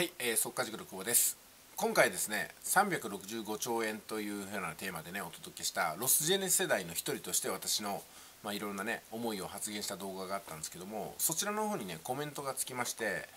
はい、えー、速稼塾の久保です。今回ですね365兆円というふうなテーマでねお届けしたロスジェネ世代の一人として私のまあ、いろんなね思いを発言した動画があったんですけどもそちらの方にねコメントがつきまして、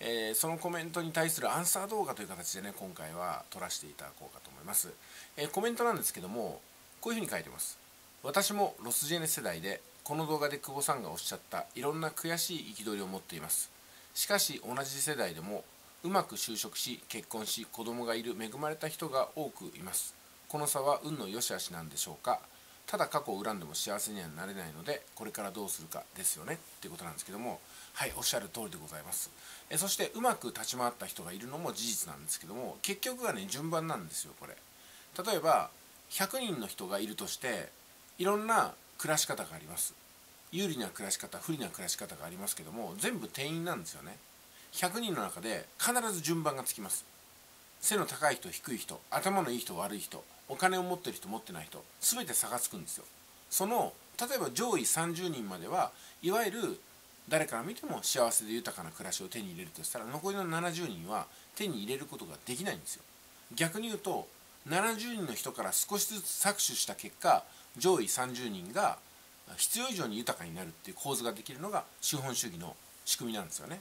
えー、そのコメントに対するアンサー動画という形でね今回は撮らせていただこうかと思います、えー、コメントなんですけどもこういうふうに書いてます。私もロスジェネ世代でこの動画で久保さんがおっしゃったいろんな悔しい憤りを持っています。しかし同じ世代でもうまく就職し結婚し子供がいる恵まれた人が多くいます。この差は運の良し悪しなんでしょうか。ただ過去を恨んでも幸せにはなれないのでこれからどうするかですよね。っていうことなんですけども。はいおっしゃる通りでございます。えそしてうまく立ち回った人がいるのも事実なんですけども結局はね順番なんですよこれ。例えば100人の人がいるとしていろんな暮らし方があります。有利な暮らし方不利な暮らし方がありますけども全部定員なんですよね。100人の中で必ず順番がつきます。背の高い人低い人頭のいい人悪い人お金を持ってる人持ってない人全て差がつくんですよ。その例えば上位30人まではいわゆる誰から見ても幸せで豊かな暮らしを手に入れるとしたら残りの70人は手に入れることができないんですよ。逆に言うと70人の人から少しずつ搾取した結果上位30人が必要以上に豊かになるっていう構図ができるのが資本主義の仕組みなんですよね。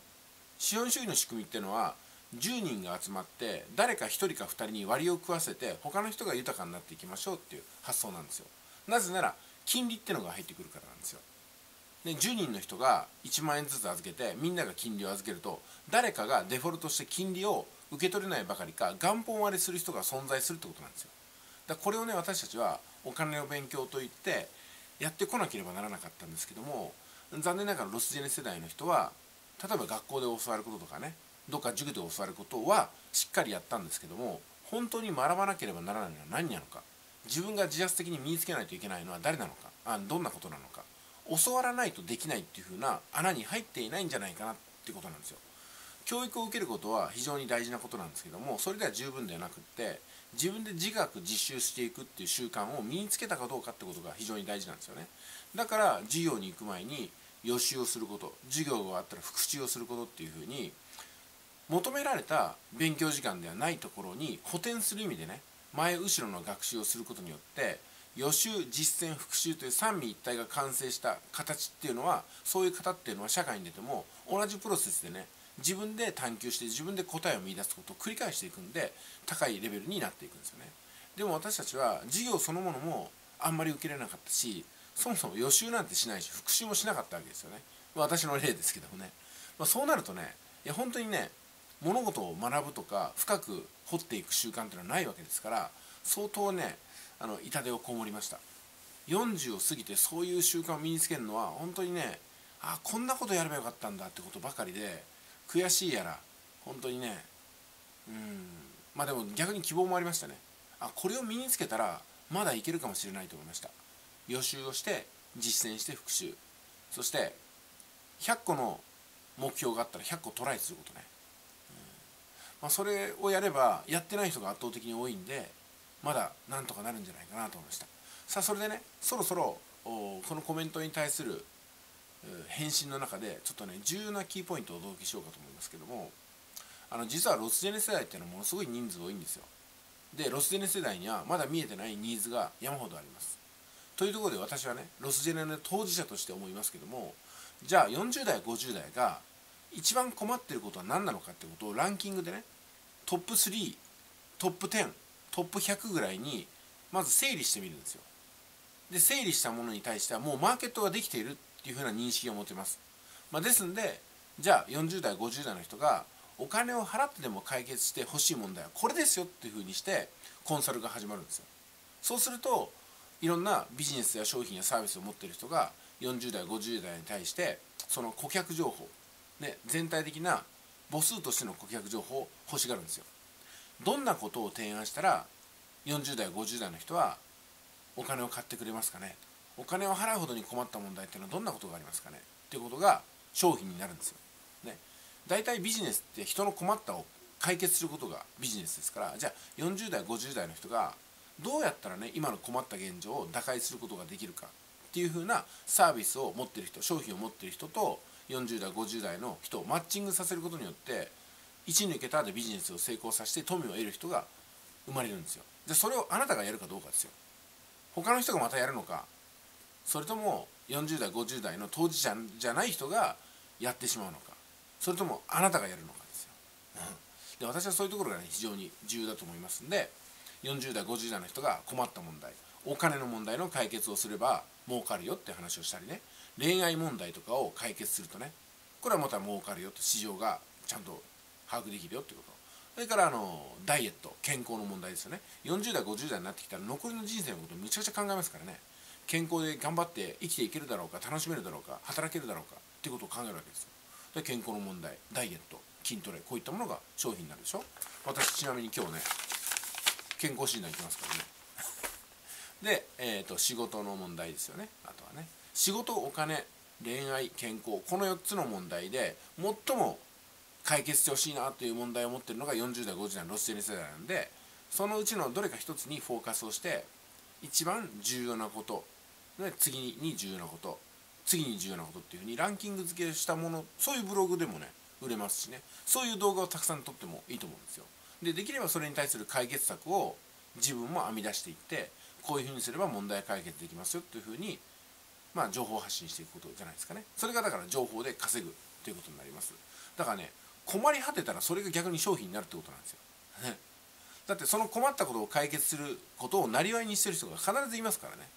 資本主義の仕組みっていうのは10人が集まって誰か1人か2人に割を食わせて他の人が豊かになっていきましょうっていう発想なんですよ。なぜなら金利ってのが入ってくるからなんですよ。で10人の人が1万円ずつ預けてみんなが金利を預けると誰かがデフォルトして金利を受け取れないばかりか元本割れする人が存在するってことなんですよ。だこれをね私たちはお金の勉強といってやってこなければならなかったんですけども残念ながらロスジェネ世代の人は例えば学校で教わることとかねどっか塾で教わることはしっかりやったんですけども本当に学ばなければならないのは何なのか。自分が自発的に身につけないといけないのは誰なのか。あどんなことなのか。教わらないとできないっていう風な穴に入っていないんじゃないかなってことなんですよ。教育を受けることは非常に大事なことなんですけどもそれでは十分ではなくって自分で自学自習していくっていう習慣を身につけたかどうかってことが非常に大事なんですよね。だから授業に行く前に予習をすること授業があったら復習をすることっていうふうに求められた勉強時間ではないところに補填する意味でね前後ろの学習をすることによって予習実践復習という三位一体が完成した形っていうのはそういう方っていうのは社会に出ても同じプロセスでね自分で探求して自分で答えを見いだすことを繰り返していくんで高いレベルになっていくんですよね。でも私たちは授業そのものもあんまり受けれなかったしそもそも予習なんてしないし復習もしなかったわけですよね。私の例ですけどもね、まあ、そうなるとねいや本当にね物事を学ぶとか深く掘っていく習慣っていうのはないわけですから相当ねあの痛手をこもりました。40を過ぎてそういう習慣を身につけるのは本当にねあこんなことやればよかったんだってことばかりで悔しいやら本当にねうんまあでも逆に希望もありましたね。あこれを身につけたらまだいけるかもしれないと思いました。予習をして実践して復習。そして100個の目標があったら100個トライすることね。まあ、それをやればやってない人が圧倒的に多いんでまだなんとかなるんじゃないかなと思いました。さあそれでねそろそろこのコメントに対する返信の中でちょっとね重要なキーポイントをお届けしようかと思いますけどもあの実はロスジェネ世代っていうのはものすごい人数多いんですよ。でロスジェネ世代にはまだ見えてないニーズが山ほどあります。というところで私はねロスジェネの当事者として思いますけどもじゃあ40代50代が一番困ってることは何なのかってことをランキングでねトップ3トップ10トップ100ぐらいにまず整理してみるんですよ。で整理したものに対してはもうマーケットができているっていうふうな認識を持てます、まあ、ですんでじゃあ40代50代の人がお金を払ってでも解決してほしい問題はこれですよっていうふうにしてコンサルが始まるんですよ。そうするといろんなビジネスや商品やサービスを持っている人が40代50代に対してその顧客情報ね、全体的な母数としての顧客情報を欲しがるんですよ。どんなことを提案したら40代50代の人はお金を買ってくれますかね？お金を払うほどに困った問題っていうのはどんなことがありますかね？っていうことが商品になるんですよ、ね、大体ビジネスって人の困ったを解決することがビジネスですからじゃあ40代50代の人がどうやったらね今の困った現状を打開することができるかっていうふうなサービスを持ってる人商品を持ってる人と40代50代の人をマッチングさせることによって1抜けたでビジネスを成功させて富を得る人が生まれるんですよ。でそれをあなたがやるかどうかですよ。他の人がまたやるのかそれとも40代50代の当事者じゃない人がやってしまうのかそれともあなたがやるのかですよ、うん。で私はそういうところが、ね、非常に重要だと思いますんで40代50代の人が困った問題お金の問題の解決をすれば儲かるよって話をしたりね。恋愛問題とかを解決するとね。これはまた儲かるよと市場がちゃんと把握できるよってこと。それからあのダイエット健康の問題ですよね。40代50代になってきたら残りの人生のことをむちゃくちゃ考えますからね。健康で頑張って生きていけるだろうか楽しめるだろうか働けるだろうかっていうことを考えるわけですよ。で健康の問題ダイエット筋トレこういったものが商品になるでしょ。私ちなみに今日ね健康診断行きますからね。で、えーと、仕事の問題ですよね。あとはね。仕事お金恋愛健康。この4つの問題で最も解決してほしいなという問題を持ってるのが40代50代のロスジェネ世代なんでそのうちのどれか一つにフォーカスをして一番重要なこと次に重要なこと次に重要なことっていうふうにランキング付けしたものそういうブログでもね売れますしね。そういう動画をたくさん撮ってもいいと思うんですよ。でできればそれに対する解決策を自分も編み出していってこういうふうにすれば問題解決できますよっていうふうにまあ情報発信していくことじゃないですかね。それがだから情報で稼ぐということになります。だからね困り果てたらそれが逆に商品になるってことなんですよ、だってその困ったことを解決することをなりわいにしてる人が必ずいますからね、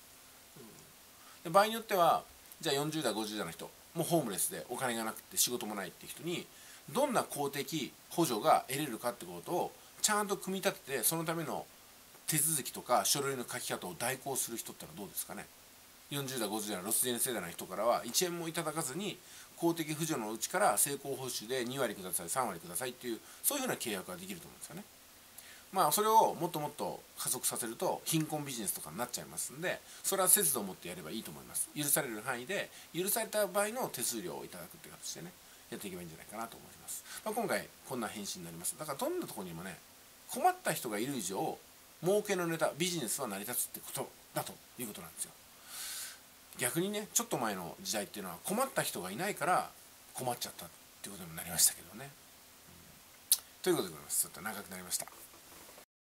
うん、で場合によってはじゃあ40代50代の人もうホームレスでお金がなくて仕事もないっていう人にどんな公的補助が得れるかってことをちゃんと組み立ててそのための手続きとか書類の書き方を代行する人ってのはどうですかね？40代50代のロスジェネ世代の人からは1円もいただかずに公的扶助のうちから成功報酬で2割ください3割くださいっていうそういうふうな契約ができると思うんですよね。まあそれをもっともっと加速させると貧困ビジネスとかになっちゃいますんでそれは節度を持ってやればいいと思います。許される範囲で許された場合の手数料をいただくっていう形でね。やっていけばいいんじゃないかなと思います、まあ、今回こんな返信になります。だからどんなところにもね困った人がいる以上儲けのネタビジネスは成り立つってことだということなんですよ。逆にねちょっと前の時代っていうのは困った人がいないから困っちゃったっていうことにもなりましたけどね、うん、ということでございます。ちょっと長くなりました。